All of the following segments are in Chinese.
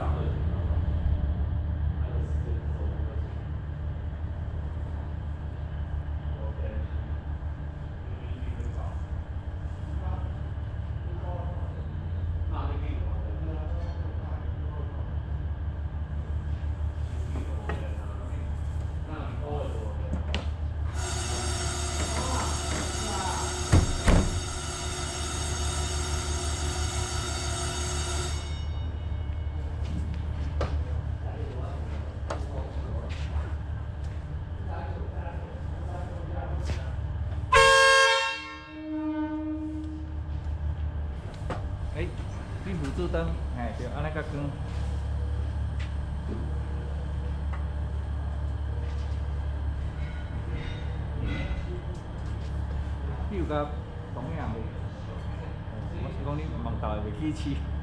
哎，你有甲同样袂？我是讲你望到的袂记起。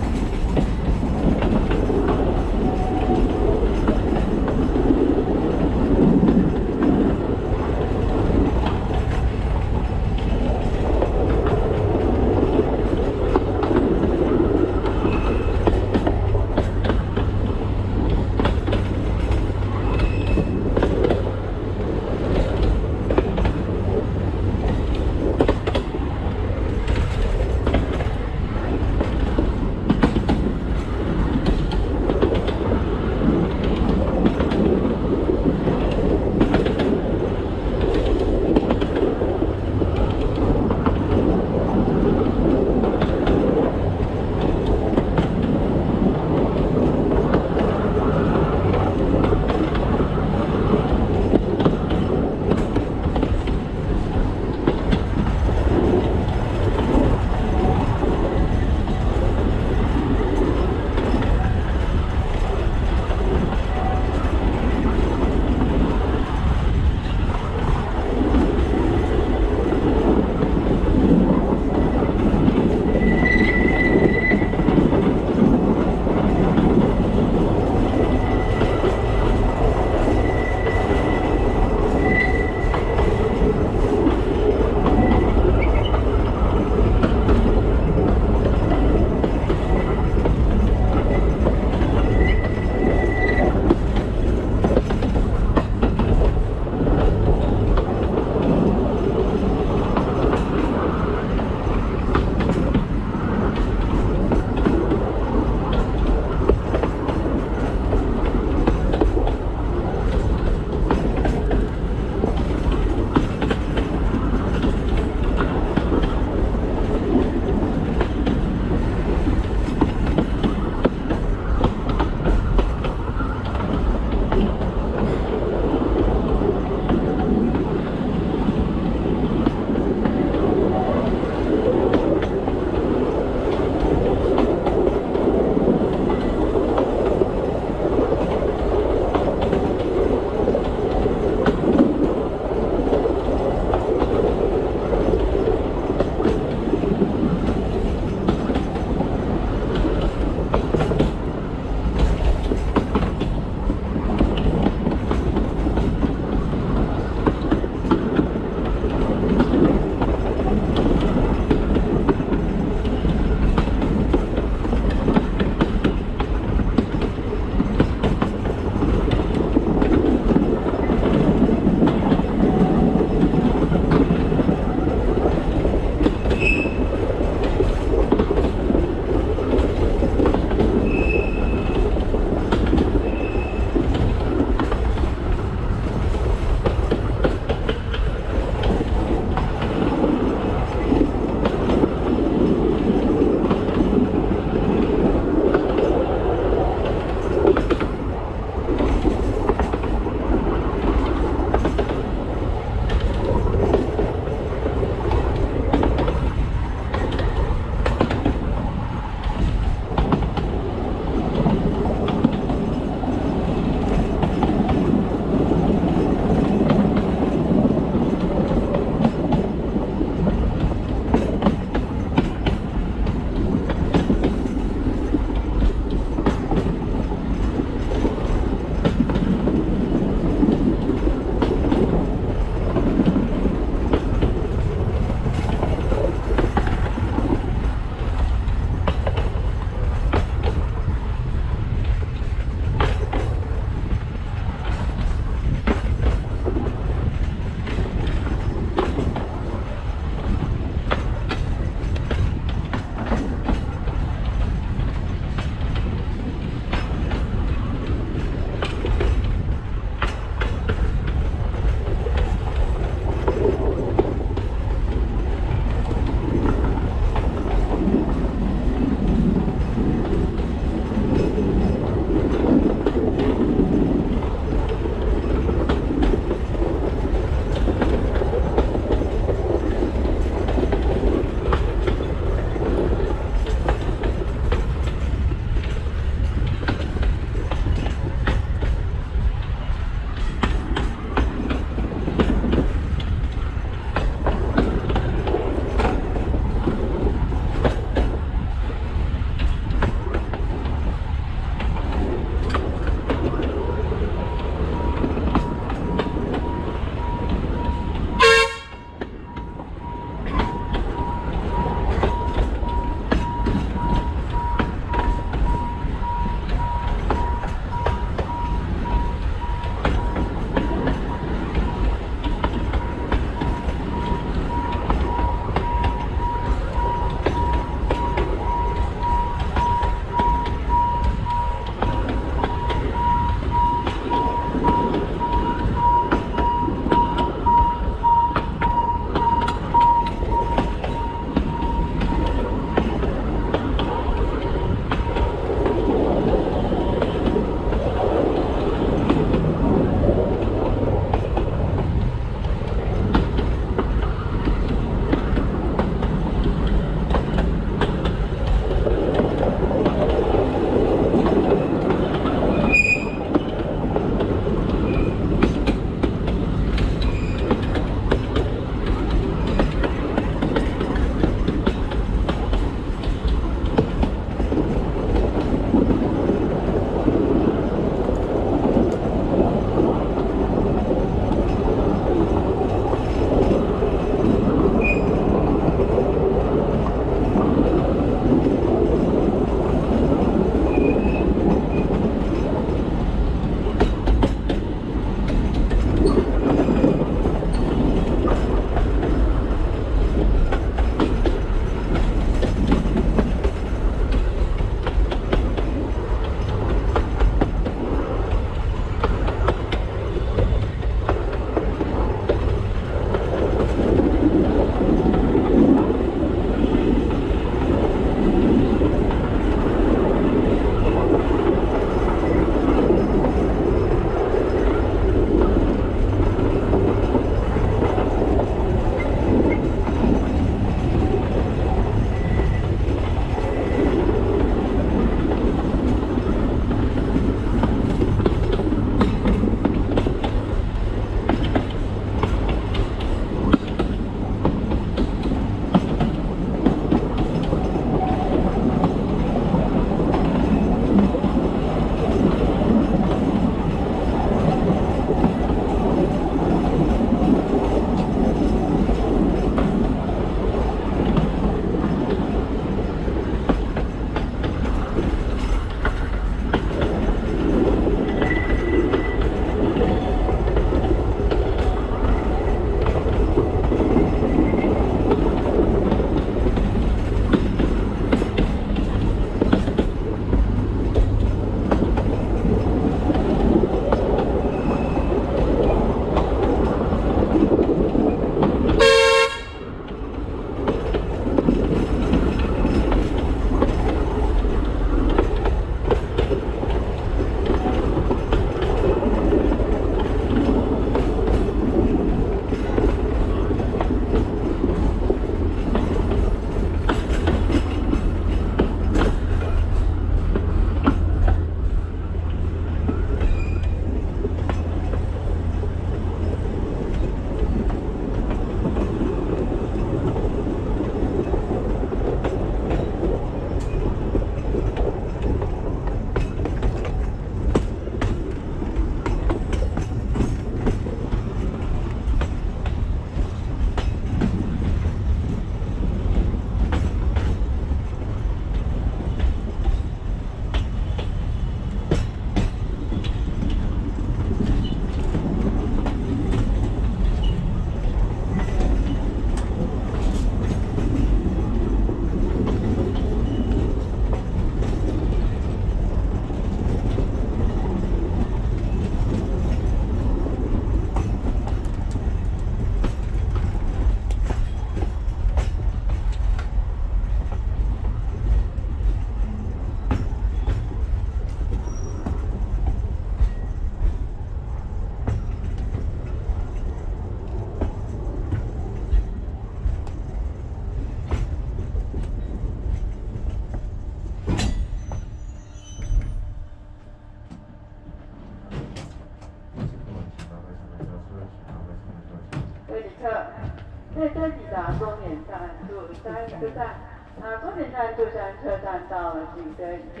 车站，啊，终点站坐山车站到了，请得一个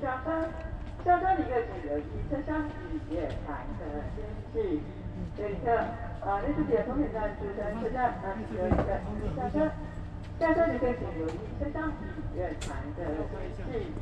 下车。下车一个请留意车厢与月台的间距。旅客，啊，列车终点站坐山车站，啊，请一个下车。下车旅客请留意车厢与月台的间距。